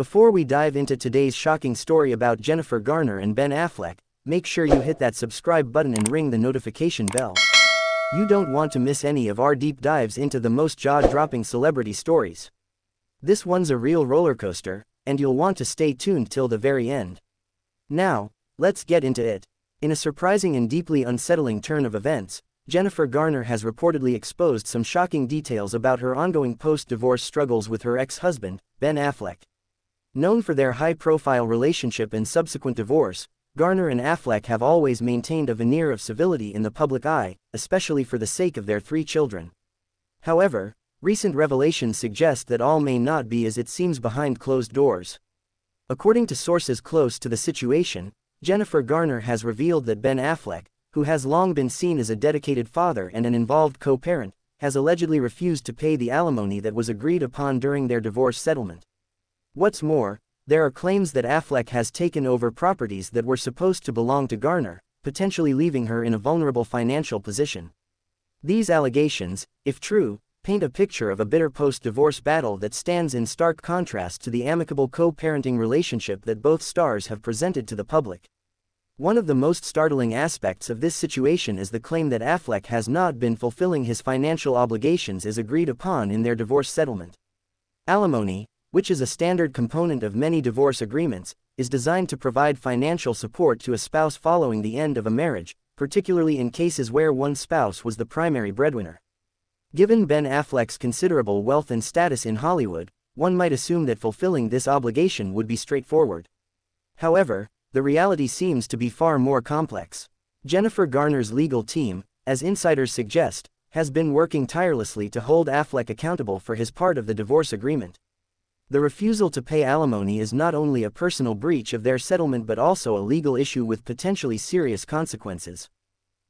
Before we dive into today's shocking story about Jennifer Garner and Ben Affleck, make sure you hit that subscribe button and ring the notification bell. You don't want to miss any of our deep dives into the most jaw-dropping celebrity stories. This one's a real roller coaster, and you'll want to stay tuned till the very end. Now, let's get into it. In a surprising and deeply unsettling turn of events, Jennifer Garner has reportedly exposed some shocking details about her ongoing post-divorce struggles with her ex-husband, Ben Affleck. Known for their high-profile relationship and subsequent divorce, Garner and Affleck have always maintained a veneer of civility in the public eye, especially for the sake of their three children. However, recent revelations suggest that all may not be as it seems behind closed doors. According to sources close to the situation, Jennifer Garner has revealed that Ben Affleck, who has long been seen as a dedicated father and an involved co-parent, has allegedly refused to pay the alimony that was agreed upon during their divorce settlement. What's more, there are claims that Affleck has taken over properties that were supposed to belong to Garner, potentially leaving her in a vulnerable financial position. These allegations, if true, paint a picture of a bitter post-divorce battle that stands in stark contrast to the amicable co-parenting relationship that both stars have presented to the public. One of the most startling aspects of this situation is the claim that Affleck has not been fulfilling his financial obligations as agreed upon in their divorce settlement. Alimony, which is a standard component of many divorce agreements, is designed to provide financial support to a spouse following the end of a marriage, particularly in cases where one spouse was the primary breadwinner. Given Ben Affleck's considerable wealth and status in Hollywood, one might assume that fulfilling this obligation would be straightforward. However, the reality seems to be far more complex. Jennifer Garner's legal team, as insiders suggest, has been working tirelessly to hold Affleck accountable for his part of the divorce agreement. The refusal to pay alimony is not only a personal breach of their settlement but also a legal issue with potentially serious consequences.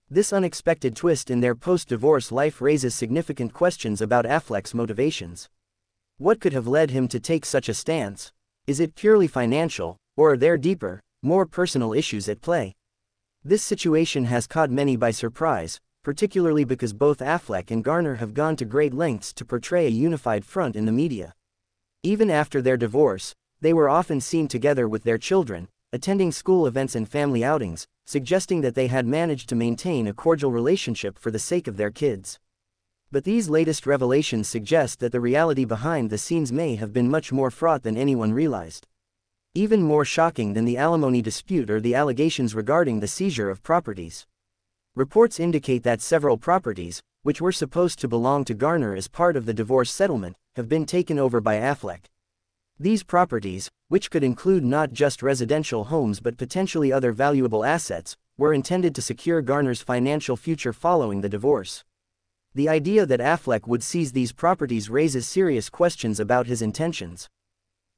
This unexpected twist in their post-divorce life raises significant questions about Affleck's motivations. What could have led him to take such a stance? Is it purely financial, or are there deeper, more personal issues at play. This situation has caught many by surprise, particularly because both Affleck and Garner have gone to great lengths to portray a unified front in the media. Even after their divorce, they were often seen together with their children, attending school events and family outings, suggesting that they had managed to maintain a cordial relationship for the sake of their kids. But these latest revelations suggest that the reality behind the scenes may have been much more fraught than anyone realized. Even more shocking than the alimony dispute are the allegations regarding the seizure of properties. Reports indicate that several properties, which were supposed to belong to Garner as part of the divorce settlement, have been taken over by Affleck. These properties, which could include not just residential homes but potentially other valuable assets, were intended to secure Garner's financial future following the divorce. The idea that Affleck would seize these properties raises serious questions about his intentions.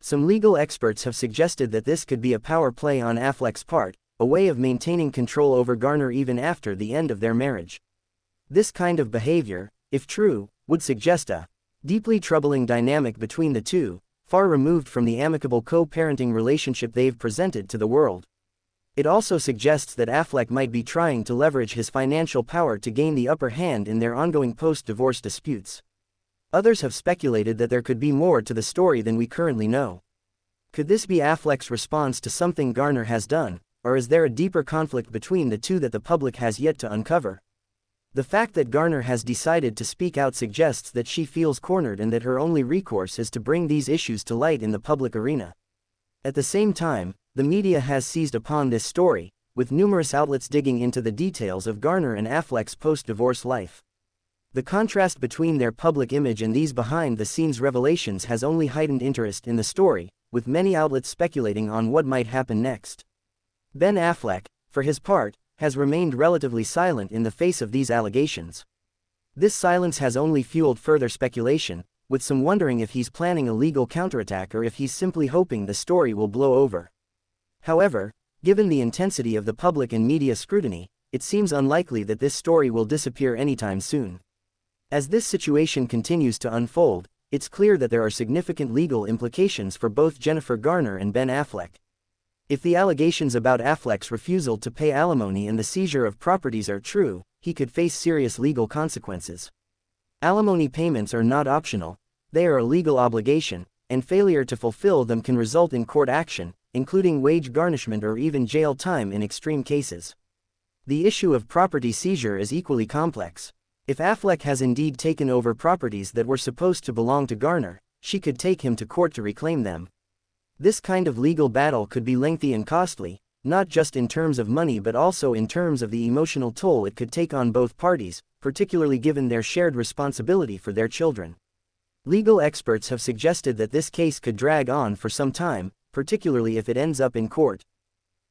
Some legal experts have suggested that this could be a power play on Affleck's part, a way of maintaining control over Garner even after the end of their marriage. This kind of behavior, if true, would suggest a deeply troubling dynamic between the two, far removed from the amicable co-parenting relationship they've presented to the world. It also suggests that Affleck might be trying to leverage his financial power to gain the upper hand in their ongoing post-divorce disputes. Others have speculated that there could be more to the story than we currently know. Could this be Affleck's response to something Garner has done, or is there a deeper conflict between the two that the public has yet to uncover? The fact that Garner has decided to speak out suggests that she feels cornered and that her only recourse is to bring these issues to light in the public arena. At the same time, the media has seized upon this story, with numerous outlets digging into the details of Garner and Affleck's post-divorce life. The contrast between their public image and these behind-the-scenes revelations has only heightened interest in the story, with many outlets speculating on what might happen next. Ben Affleck, for his part, has remained relatively silent in the face of these allegations. This silence has only fueled further speculation, with some wondering if he's planning a legal counterattack or if he's simply hoping the story will blow over. However, given the intensity of the public and media scrutiny, it seems unlikely that this story will disappear anytime soon. As this situation continues to unfold, it's clear that there are significant legal implications for both Jennifer Garner and Ben Affleck. If the allegations about Affleck's refusal to pay alimony and the seizure of properties are true, he could face serious legal consequences. Alimony payments are not optional, they are a legal obligation, and failure to fulfill them can result in court action, including wage garnishment or even jail time in extreme cases. The issue of property seizure is equally complex. If Affleck has indeed taken over properties that were supposed to belong to Garner, she could take him to court to reclaim them. This kind of legal battle could be lengthy and costly, not just in terms of money but also in terms of the emotional toll it could take on both parties, particularly given their shared responsibility for their children. Legal experts have suggested that this case could drag on for some time, particularly if it ends up in court.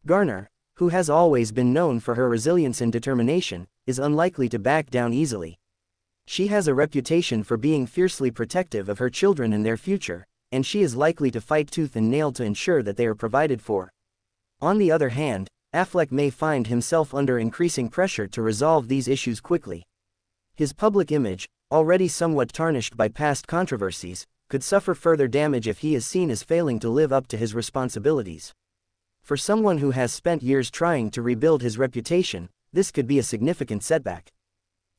Garner, who has always been known for her resilience and determination, is unlikely to back down easily. She has a reputation for being fiercely protective of her children and their future, and she is likely to fight tooth and nail to ensure that they are provided for. On the other hand, Affleck may find himself under increasing pressure to resolve these issues quickly. His public image, already somewhat tarnished by past controversies, could suffer further damage if he is seen as failing to live up to his responsibilities. For someone who has spent years trying to rebuild his reputation, this could be a significant setback.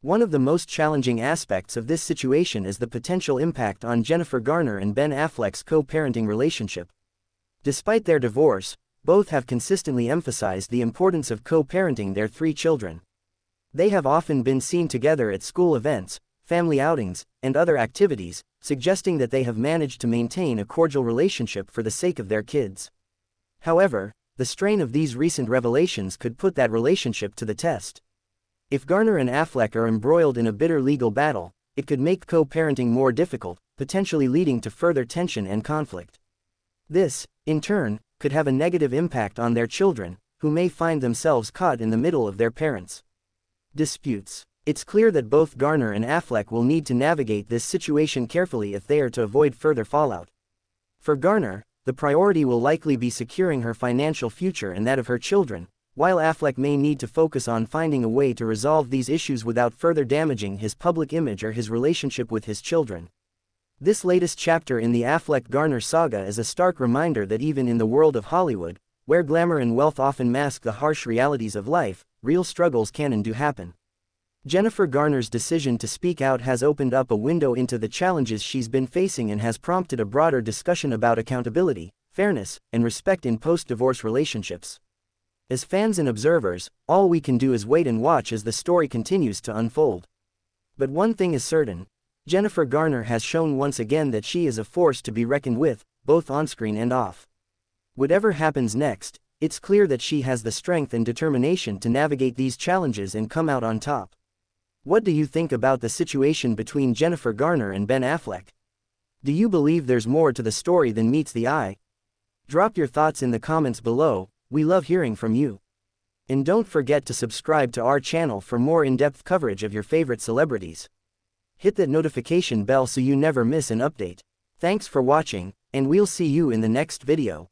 One of the most challenging aspects of this situation is the potential impact on Jennifer Garner and Ben Affleck's co-parenting relationship. Despite their divorce, both have consistently emphasized the importance of co-parenting their three children. They have often been seen together at school events, family outings, and other activities, suggesting that they have managed to maintain a cordial relationship for the sake of their kids. However, the strain of these recent revelations could put that relationship to the test. If Garner and Affleck are embroiled in a bitter legal battle, it could make co-parenting more difficult, potentially leading to further tension and conflict. This, in turn, could have a negative impact on their children, who may find themselves caught in the middle of their parents' disputes. It's clear that both Garner and Affleck will need to navigate this situation carefully if they are to avoid further fallout. For Garner, the priority will likely be securing her financial future and that of her children, while Affleck may need to focus on finding a way to resolve these issues without further damaging his public image or his relationship with his children. This latest chapter in the Affleck-Garner saga is a stark reminder that even in the world of Hollywood, where glamour and wealth often mask the harsh realities of life, real struggles can and do happen. Jennifer Garner's decision to speak out has opened up a window into the challenges she's been facing and has prompted a broader discussion about accountability, fairness, and respect in post-divorce relationships. As fans and observers, all we can do is wait and watch as the story continues to unfold. But one thing is certain, Jennifer Garner has shown once again that she is a force to be reckoned with, both on-screen and off. Whatever happens next, it's clear that she has the strength and determination to navigate these challenges and come out on top. What do you think about the situation between Jennifer Garner and Ben Affleck? Do you believe there's more to the story than meets the eye? Drop your thoughts in the comments below, we love hearing from you. And don't forget to subscribe to our channel for more in-depth coverage of your favorite celebrities. Hit that notification bell so you never miss an update. Thanks for watching, and we'll see you in the next video.